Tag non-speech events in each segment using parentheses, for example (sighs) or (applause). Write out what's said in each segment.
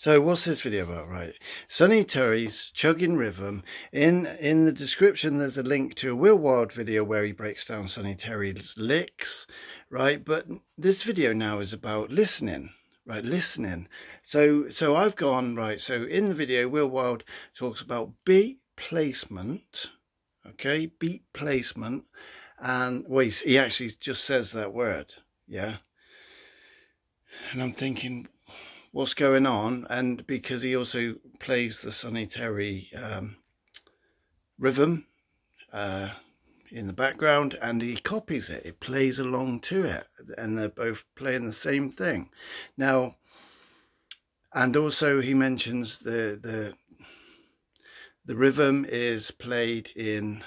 So what's this video about, right? Sonny Terry's Chugging Rhythm. In in the description, there's a link to a Will Wilde video where he breaks down Sonny Terry's licks, right? But this video now is about listening, right? Listening. So so I've gone right. So in the video, Will Wilde talks about beat placement, okay, beat placement, and well, he, he actually just says that word, yeah. And I'm thinking, what's going on and because he also plays the Sonny Terry um, rhythm uh, in the background and he copies it, it plays along to it and they're both playing the same thing. Now, and also he mentions the, the, the rhythm is played in,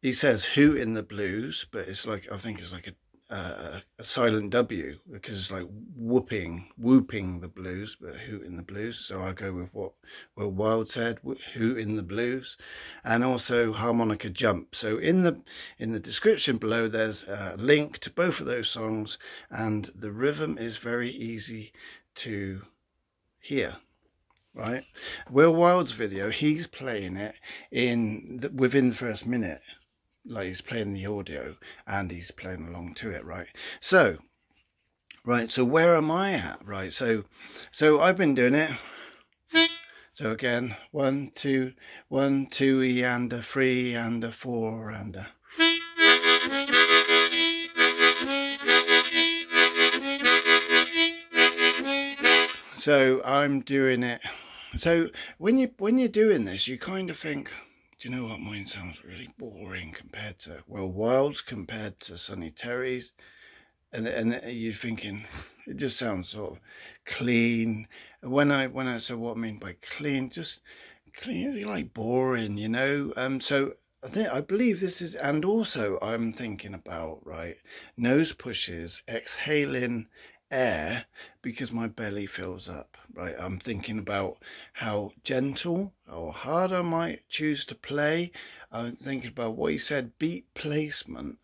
he says who in the blues, but it's like, I think it's like a uh, a silent W because it's like whooping, whooping the blues, but who in the blues. So I go with what Will Wilde said, who in the blues, and also harmonica jump. So in the in the description below, there's a link to both of those songs, and the rhythm is very easy to hear. Right, Will Wilde's video, he's playing it in the, within the first minute like he's playing the audio and he's playing along to it right? So right so where am i at? Right so so i've been doing it. So again one two one two e and a three and a four and a. So i'm doing it. So when you when you're doing this you kind of think do you know what? Mine sounds really boring compared to, well, Wilde's compared to Sonny Terry's. And, and you're thinking, it just sounds sort of clean. When I, when I say what I mean by clean, just clean, like boring, you know? Um, so I think, I believe this is, and also I'm thinking about, right, nose pushes, exhaling air because my belly fills up right? I'm thinking about how gentle or hard i might choose to play. I'm thinking about what he said beat placement.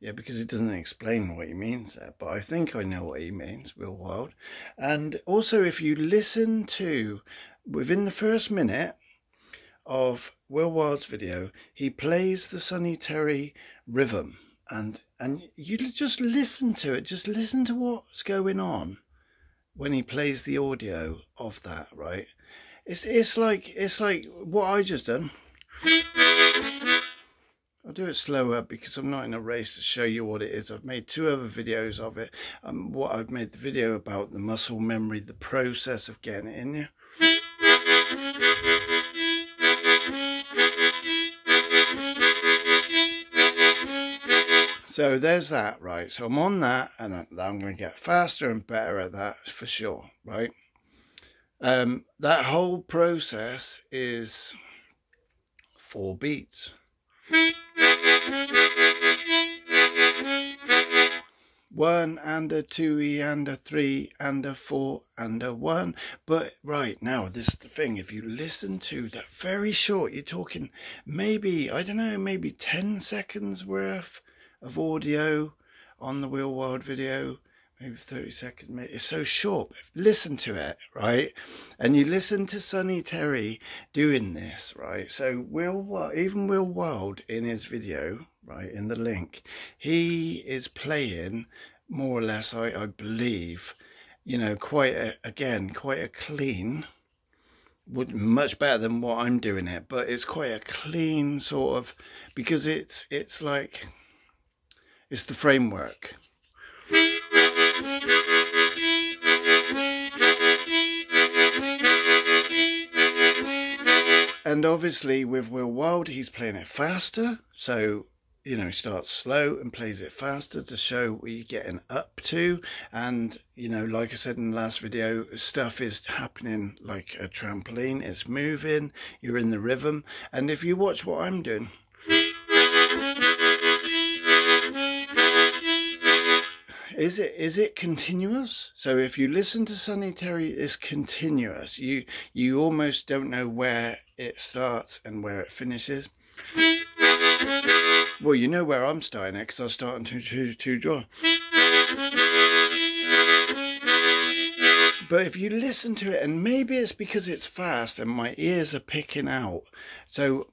Yeah because it doesn't explain what he means there but i think i know what he means Will Wilde and also if you listen to within the first minute of Will Wilde's video he plays the Sonny Terry rhythm and and you just listen to it just listen to what's going on when he plays the audio of that right it's it's like it's like what i just done I'll do it slower because I'm not in a race to show you what it is. I've made two other videos of it. Um, what I've made the video about the muscle memory, the process of getting it in you. So there's that, right? So I'm on that and I'm going to get faster and better at that for sure, right? Um, that whole process is four beats. One and a two E and a three and a four and a one. But right now, this is the thing. If you listen to that very short, you're talking maybe, I don't know, maybe 10 seconds worth of audio on the Will Wilde video, maybe 30 seconds. Maybe. It's so short. Listen to it, right? And you listen to Sonny Terry doing this, right? So Will, even Will Wilde in his video, right, in the link, he is playing more or less, I, I believe, you know, quite a, again, quite a clean, would much better than what I'm doing it, but it's quite a clean sort of, because it's, it's like, is the framework. And obviously with Will Wilde, he's playing it faster. So, you know, starts slow and plays it faster to show what you're getting up to. And, you know, like I said in the last video, stuff is happening like a trampoline. It's moving, you're in the rhythm. And if you watch what I'm doing, is it is it continuous? So if you listen to Sonny Terry it's continuous. You you almost don't know where it starts and where it finishes. Well you know where i'm starting it because i'm starting to to, to draw. But if you listen to it, and maybe it's because it's fast and my ears are picking out. So,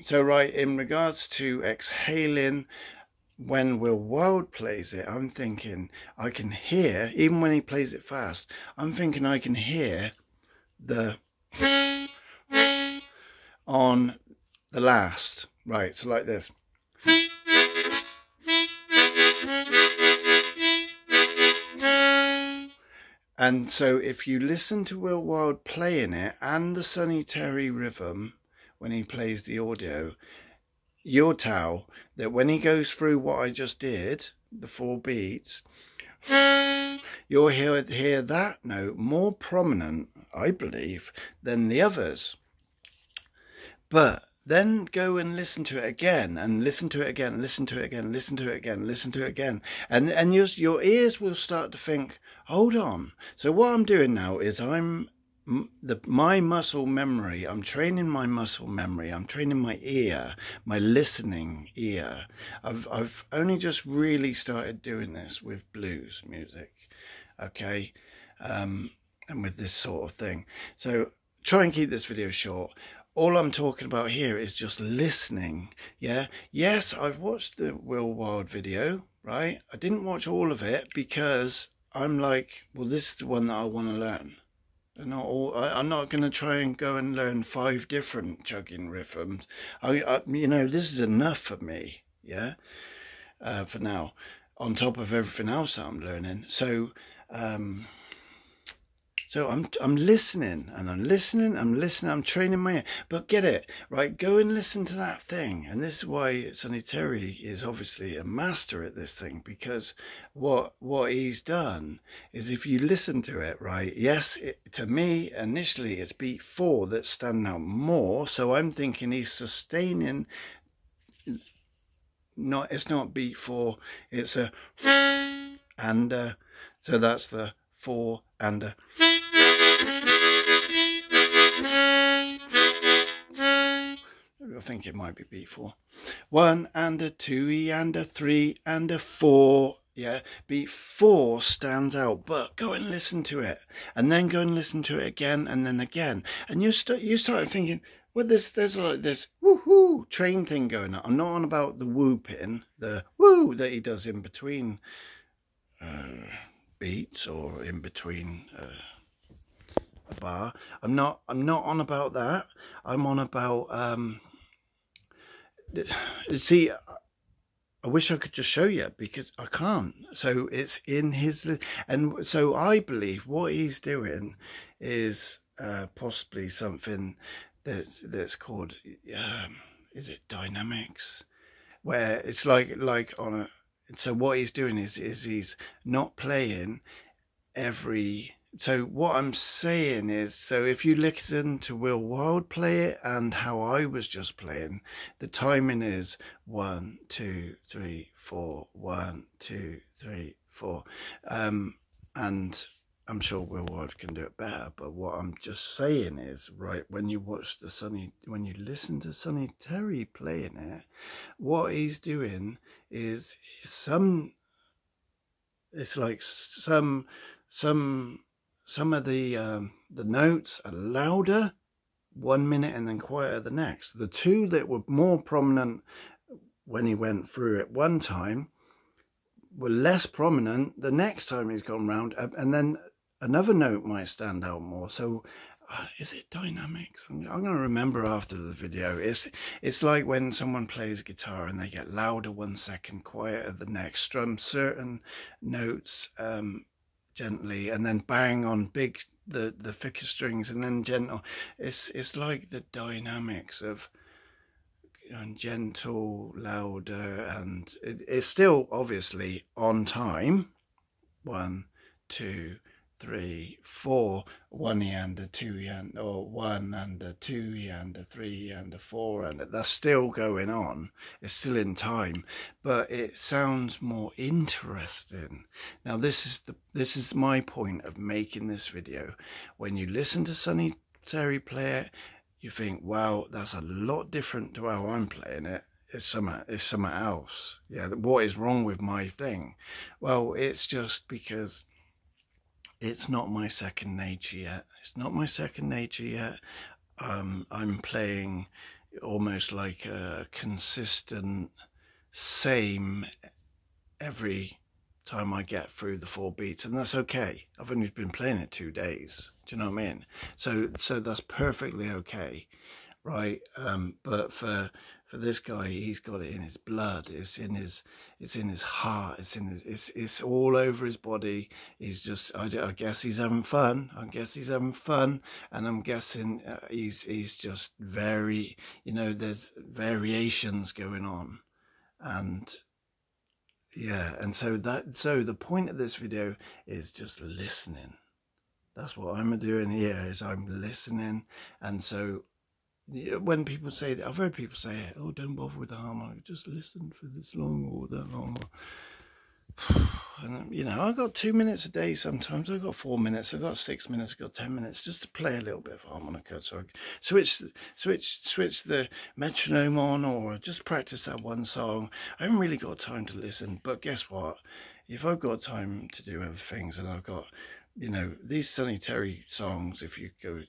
so right in regards to exhaling, when Will Wilde plays it, I'm thinking I can hear, even when he plays it fast, I'm thinking I can hear the on the last. Right, so like this. And so if you listen to Will Wilde playing it and the Sonny Terry rhythm when he plays the audio, you'll tell that when he goes through what I just did, the four beats, (sighs) you'll hear, hear that note more prominent, I believe, than the others. But then go and listen to it again and listen to it again, listen to it again, listen to it again, listen to it again. And, and your, your ears will start to think, hold on. So what I'm doing now is I'm the my muscle memory i'm training my muscle memory i'm training my ear my listening ear i've i've only just really started doing this with blues music okay um and with this sort of thing so try and keep this video short all I'm talking about here is just listening. Yeah. Yes, I've watched the Will Wilde video, right? I didn't watch all of it because I'm like, well, this is the one that I want to learn. They're not all, I, am not going to try and go and learn five different chugging rhythms. I, I, you know, this is enough for me. Yeah. Uh, for now, on top of everything else I'm learning. So, um, so I'm I'm listening and I'm listening, I'm listening, I'm training my ear. But get it, right? Go and listen to that thing. And this is why Sonny Terry is obviously a master at this thing, because what what he's done is if you listen to it, right, yes, it, to me initially it's beat four that's standing out more. So I'm thinking he's sustaining not it's not beat four, it's a and so that's the four and a I think it might be B4. One and a two E and a three and a four. Yeah, B4 stands out, but go and listen to it, and then go and listen to it again, and then again, and you start you start thinking, well, there's there's like this woohoo train thing going on. I'm not on about the whooping, the woo that he does in between uh, beats or in between. Uh, a bar. I'm not. I'm not on about that. I'm on about um, (sighs) see I wish I could just show you because I can't. So it's in his and so I believe what he's doing is uh, possibly something that's that's called um, is it dynamics, where it's like like on a. So what he's doing is is he's not playing every so what I'm saying is, so if you listen to Will Wilde play it and how I was just playing, the timing is one, two, three, four, one, two, three, four. Um, and I'm sure Will Wilde can do it better, but what I'm just saying is, right, when you watch the Sonny, when you listen to Sonny Terry playing it, what he's doing is some, it's like some, some some of the um, the notes are louder one minute and then quieter the next. The two that were more prominent when he went through it one time were less prominent the next time he's gone round, and then another note might stand out more. So, uh, is it dynamics? I'm, I'm going to remember after the video. It's it's like when someone plays guitar and they get louder one second, quieter the next. Strum certain notes. Um, gently and then bang on big the the thicker strings and then gentle. It's it's like the dynamics of know, gentle louder and it, it's still obviously on time. One two three, four, one and a two and or one and a two and a three and a four and that's still going on. It's still in time, but it sounds more interesting. Now this is the this is my point of making this video. When you listen to Sonny Terry play it, you think, wow, that's a lot different to how I'm playing it it's something it's something else yeah what is wrong with my thing well it's just because it's not my second nature yet. It's not my second nature yet. Um, I'm playing almost like a consistent same every time I get through the four beats and that's okay. I've only been playing it two days. Do you know what I mean? So so that's perfectly okay. Right. Um, but for for this guy, he's got it in his blood. It's in his, it's in his heart. It's in his, it's, it's all over his body. He's just, I, I guess he's having fun. I guess he's having fun, and I'm guessing uh, he's, he's just very, you know, there's variations going on, and yeah, and so that, so the point of this video is just listening. That's what I'm doing here is I'm listening, and so when people say that, I've heard people say, "Oh, don't bother with the harmonica, just listen for this long or that long." (sighs) And you know, I've got two minutes a day. Sometimes I've got four minutes. I've got six minutes. I've got ten minutes just to play a little bit of harmonica. So I switch, switch, switch the metronome on, or just practice that one song. I haven't really got time to listen. But guess what? If I've got time to do other things, and I've got, you know, these Sonny Terry songs. If you go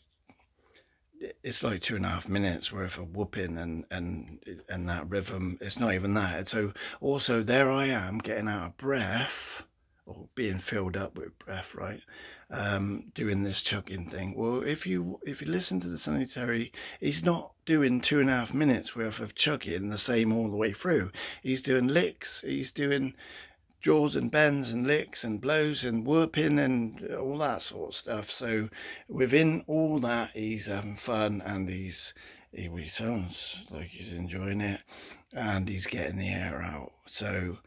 it's like two and a half minutes worth of whooping and and and that rhythm. It's not even that. So also there i am getting out of breath or being filled up with breath right? Um doing this chugging thing. Well if you if you listen to the Sonny Terry he's not doing two and a half minutes worth of chugging the same all the way through. He's doing licks. He's doing jaws and bends and licks and blows and whooping and all that sort of stuff. So within all that, he's having fun and he's he, sounds like he's enjoying it and he's getting the air out. So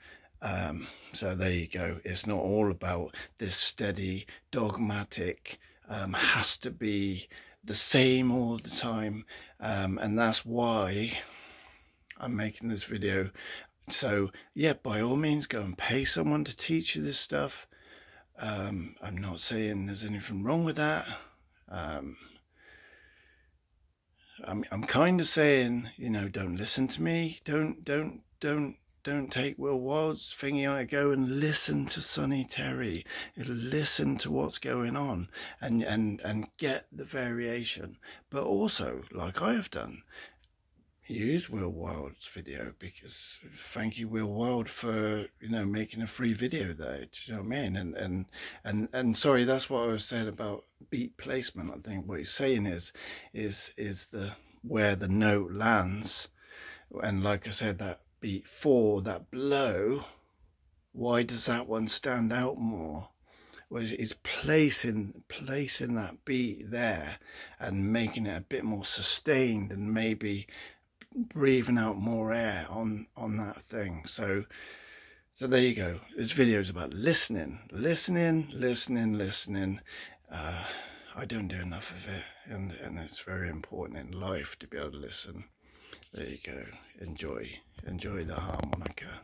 um, so there you go. It's not all about this steady, dogmatic, um, has to be the same all the time. Um, and that's why I'm making this video so, yeah, by all means, go and pay someone to teach you this stuff. Um, I'm not saying there's anything wrong with that. Um, I'm, I'm kind of saying, you know, don't listen to me. Don't, don't, don't, don't take Will Wilde's thingy I go and listen to Sonny Terry. Listen to what's going on and, and, and get the variation. But also, like I have done, use Will Wilde's video because thank you Will Wilde for you know making a free video there. You know what I mean? And and and and sorry, that's what I was saying about beat placement. I think what he's saying is is is the where the note lands, and like I said, that beat four, that blow. Why does that one stand out more? was is placing placing that beat there and making it a bit more sustained and maybe breathing out more air on on that thing. So so there you go. This video is about listening listening listening listening. Uh, I don't do enough of it and and it's very important in life to be able to listen. There you go. Enjoy enjoy the harmonica